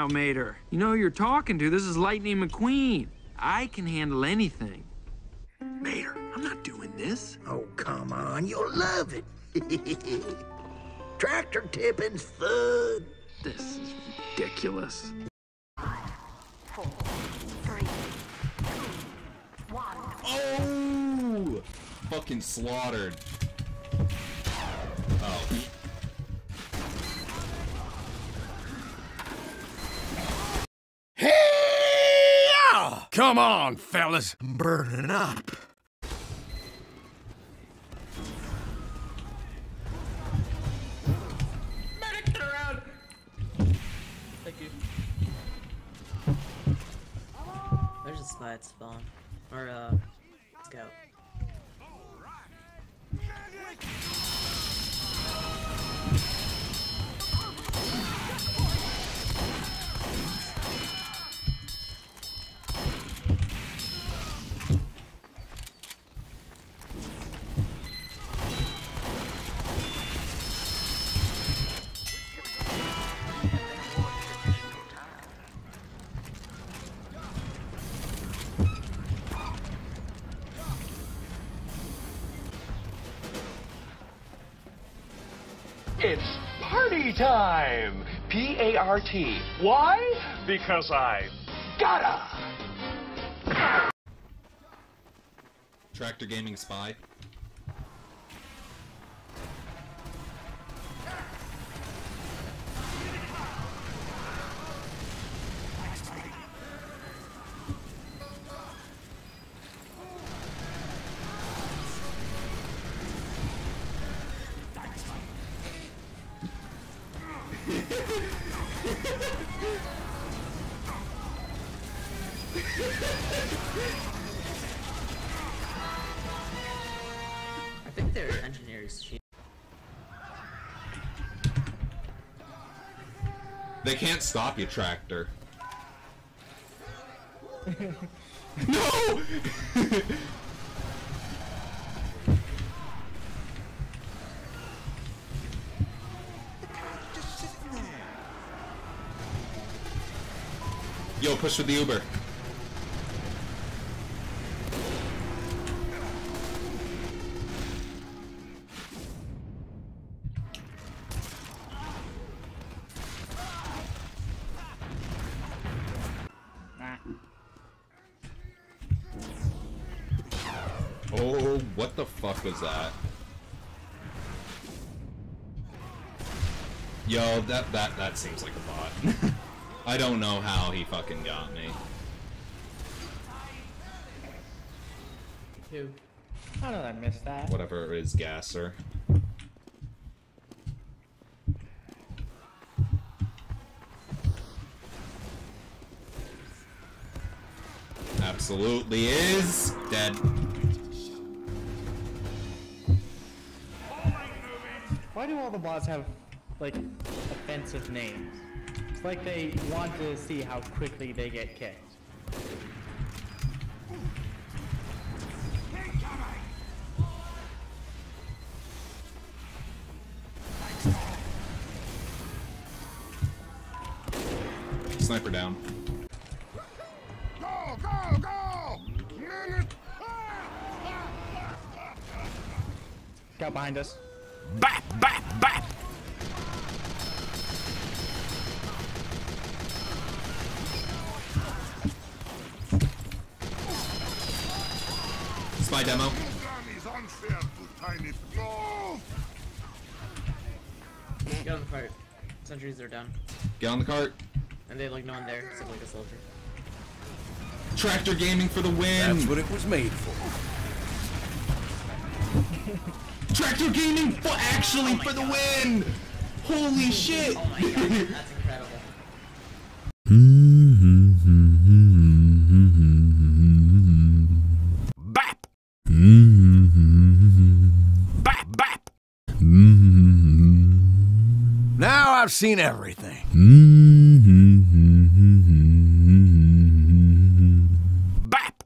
now, Mater. You know who you're talking to. This is Lightning McQueen. I can handle anything. Mater, I'm not doing this. Oh, come on. You'll love it. Tractor tipping's fun. This is ridiculous. Four, three, two, one. Oh! Fucking slaughtered. Oh. Hey! Come on, fellas. Burn it up. Medic, get around! Thank you. There's a spy at spawn. Or, uh, scout. It's party time! P A R T. Why? Because I gotta! Tractor Gaming Spy. I think their engineers. They can't stop you, Tractor. no! Yo, push with the Uber. Oh, what the fuck was that? Yo, that that that seems like a bot. I don't know how he fucking got me. Two. How did I miss that? Whatever it is, gasser. Absolutely is dead. Why do all the bots have, like, offensive names? It's like they want to see how quickly they get kicked. Sniper down. Go, go, go! Got behind us. Bap, bap, bap! Spy demo. is unfair to tiny Go! Get on the cart. Sentries are down. Get on the cart. And they have, like no one there except like a soldier. Tractor Gaming for the win. That's what it was made for. Tractor Gaming for actually oh for the God. win! Holy shit! Oh my God, that's incredible. Bap! Bap, bap! Now I've seen everything. Bap!